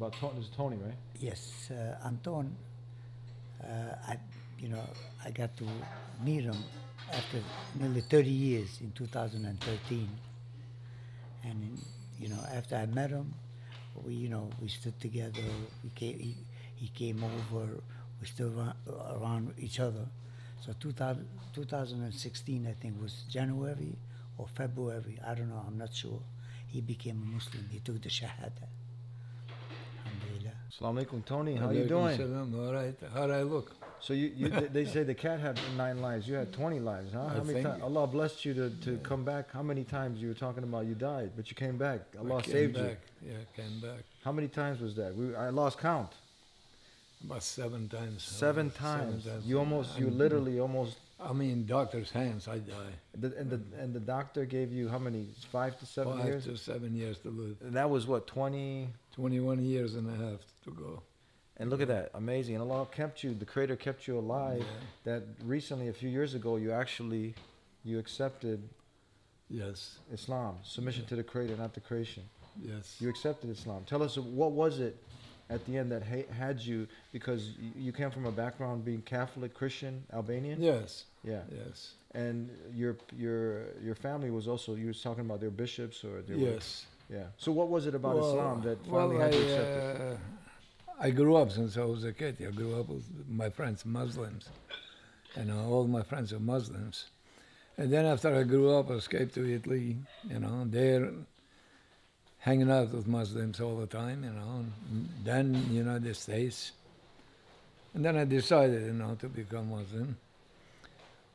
About Tony, this is Tony, right? Yes, uh, Anton, uh, I, you know, I got to meet him after nearly 30 years in 2013. And, you know, after I met him, we, you know, we stood together. We came, he, he came over. We stood around, each other. So 2000, 2016, I think, was January or February. I don't know. I'm not sure. He became a Muslim. He took the Shahada. Assalamu alaikum, Tony. How you doing? Salam. All right. How do I look? So you, you they- say the cat had nine lives. You had 20 lives, huh? I How many times? Allah blessed you to, to come back. How many times you were talking about you died, but you came back? Allah came saved back. you. Yeah, came back. How many times was that? We, I lost count. About seven times. Seven Seven times. You almost, you I'm- literally almost. I mean, doctor's hands, I die. The, and the and the doctor gave you how many? Five to seven Five years. to seven years to live. And that was what 20. 21 years and a half to go. And look at that, amazing. And Allah kept you. The Creator kept you alive. That recently, a few years ago, you actually, you accepted Yes, Islam, submission to the Creator, not the creation. yes. You accepted Islam. Tell us what was it at the end that ha- had you because you came from a background being Catholic, Christian, Albanian. Yes, Yeah. yes, And your your your family was also you was talking about their bishops or their yes. Yeah. So what was it about Well- Islam that well, finally had you I, accept it? uh, I grew up since I was a kid. I grew up with my friends, Muslims. And all my friends are Muslims. And then after I grew up, I escaped to Italy, you know, there hanging out with Muslims all the time, you know, and then United States. And then I decided, you know, to become Muslim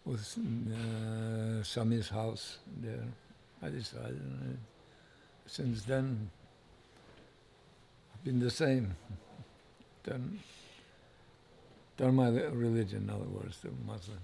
with uh, Sami's house there. I decided. And since then, I've been the same. Done, done my religion, in other words, the Muslim.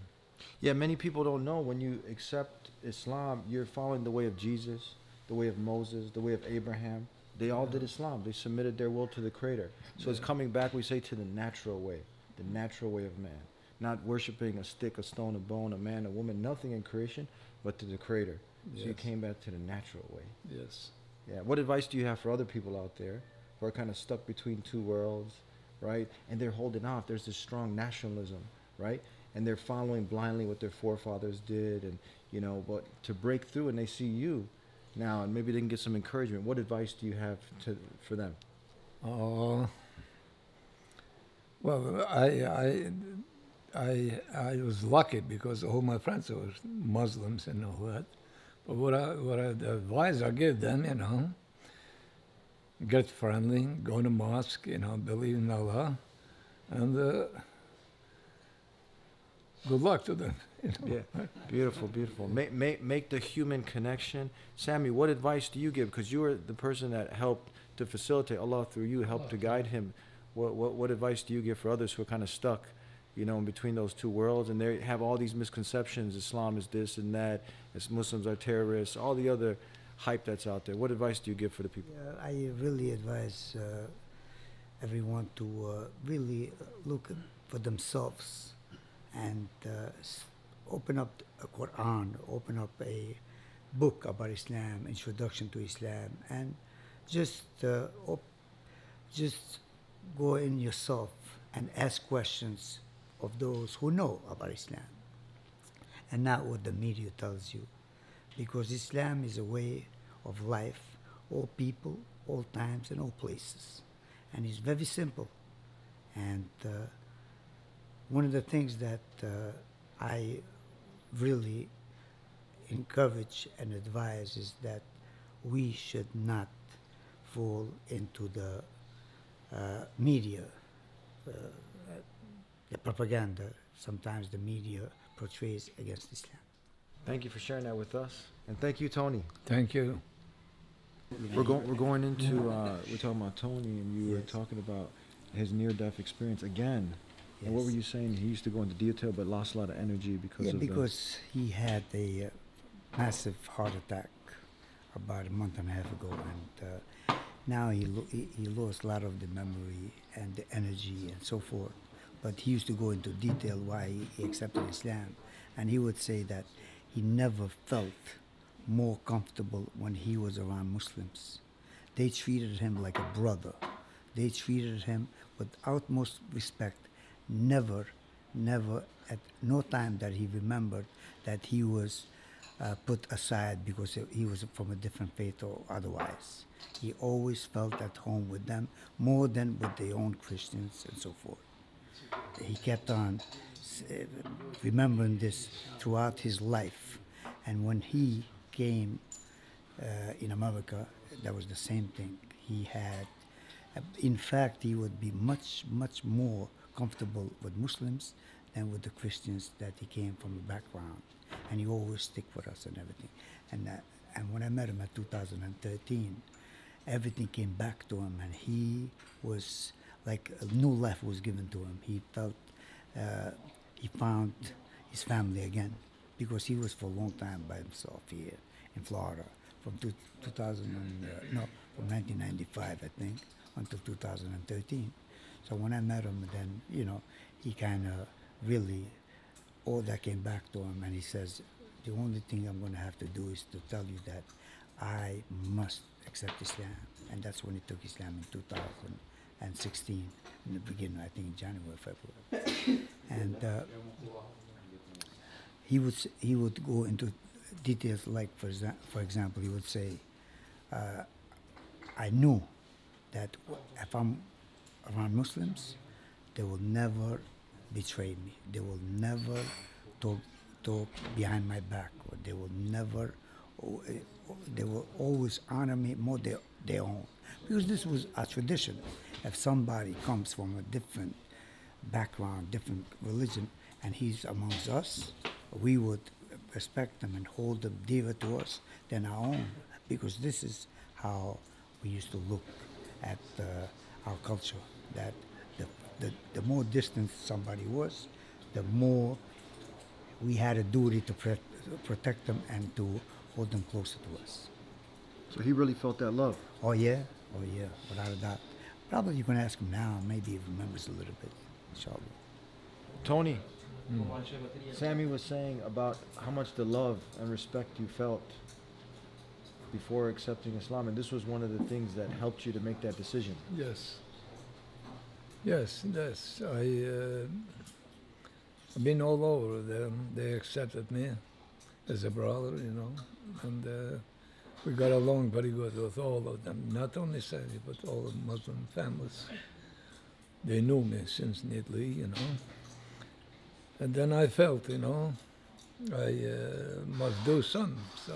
Yeah, many people don't know when you accept Islam, you're following the way of Jesus, the way of Moses, the way of Abraham. They all did Islam. They submitted their will to the Creator. So it's coming back, we say, to the natural way, the natural way of man. Not worshiping a stick, a stone, a bone, a man, a woman, nothing in creation, but to the Creator. So you came back to the natural way. Yes. Yeah. What advice do you have for other people out there who are kind of stuck between two worlds, right? And they're holding off. There's this strong nationalism, right? And they're following blindly what their forefathers did, and you know, but to break through and they see you now, and maybe they can get some encouragement. What advice do you have to for them? Oh. Well, I, I, I, I was lucky because all my friends were Muslims and all that. But what I, what I, the advice I give them, you know, get friendly, go to mosque, you know, believe in Allah, and uh, good luck to them. You know? Yeah, beautiful, beautiful. Make, make, make the human connection. Sammy, what advice do you give? Because you were the person that helped to facilitate Allah through you, helped to guide him. What, what, what advice do you give for others who are kind of stuck, you know, in between those two worlds and they have all these misconceptions? Islam is this and that. As Muslims are terrorists. All the other hype that's out there. What advice do you give for the people? Yeah, I really advise uh, everyone to uh, really look for themselves and uh, s- open up a Quran, open up a book about Islam, introduction to Islam, and just uh, just go in yourself and ask questions of those who know about Islam, and not what the media tells you, because Islam is a way of life, all people, all times, and all places, and it's very simple. And uh, one of the things that uh, I really encourage and advise is that we should not fall into the uh, media, uh, the propaganda sometimes the media portrays against Islam. Thank you for sharing that with us. And thank you, Tony. Thank you. We're going. We're going into. Uh, we're talking about Tony, and you were talking about his near-death experience again. And what were you saying? He used to go into detail, but lost a lot of energy because Yeah, of because he had a uh, massive heart attack about a month and a half ago, and uh, now he, lo- he lost a lot of the memory and the energy and so forth. But he used to go into detail why he, he accepted Islam, and he would say that he never felt more comfortable when he was around Muslims. They treated him like a brother. They treated him with utmost respect. Never, never, at no time that he remembered that he was uh, put aside because he was from a different faith or otherwise. He always felt at home with them more than with their own Christians and so forth. He kept on remembering this throughout his life. And when he came uh, in America, that was the same thing. He had, uh, in fact, he would be much, much more comfortable with Muslims than with the Christians that he came from the background. And he always stick with us and everything. And, uh, and when I met him in 2013, everything came back to him and he was like a new life was given to him. He felt uh, he found his family again because he was for a long time by himself here in Florida from two, 2000 and, uh, no from 1995 I think until 2013. So when I met him, then you know he kind of really all that came back to him, and he says the only thing I'm going to have to do is to tell you that I must accept Islam, and that's when he took Islam in 2016 in the beginning, I think January, February, and. Uh, he would he would go into details like for for example he would say uh, I knew that if I'm around Muslims they will never betray me. They will never talk talk behind my back. Or they will never eh, they will always honor me more than their own. Because this was a tradition. If somebody comes from a different background, different religion, and he's amongst us, we would respect them and hold them dearer to us than our own, because this is how we used to look at uh, our culture. That the, the, the more distant somebody was, the more we had a duty to pre- protect them and to hold them closer to us. So he really felt that love. Oh yeah, oh yeah, without a doubt. Probably you can ask him now. Maybe he remembers a little bit. Inshallah. Tony, mm. Sammy was saying about how much the love and respect you felt before accepting Islam, and this was one of the things that helped you to make that decision. Yes. Yes, yes. I, uh, I've been all over them. They accepted me as a brother, you know, and uh, we got along very good with all of them. Not only Saudi, but all the Muslim families. They knew me since Italy, you know. And then I felt, you know, I uh, must do something. So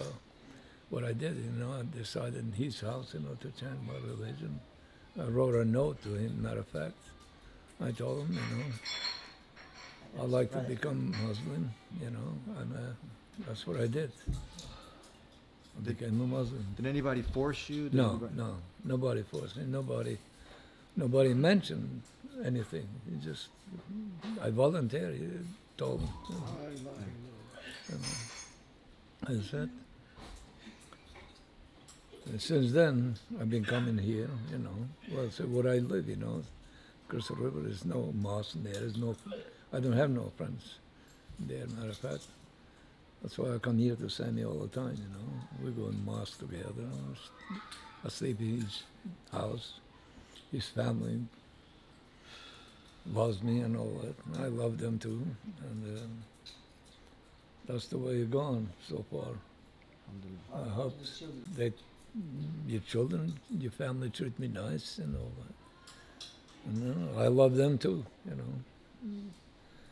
what I did, you know, I decided in his house, you know, to change my religion. I wrote a note to him, matter of fact. I told him, you know, I'd like to become Muslim, you know, and uh, that's what I did. I Did- became a Muslim. Did anybody force you? Did No, anybody- no, nobody forced me. Nobody, nobody mentioned anything. He just, I voluntarily told him. You know, you know. That's it. And since then, I've been coming here, you know. Well, so where I live, you know, Crystal River, there's no mosque there. There's no, I don't have no friends there, matter of fact. That's why I come here to Sammy all the time, you know. We go in mosque together. I sleep in his house. His family loves me and all that. I love them too. And um, that's the way it's gone so far. I hope that your children, your family treat me nice and all that. And you know, I love them too, you know. Mm.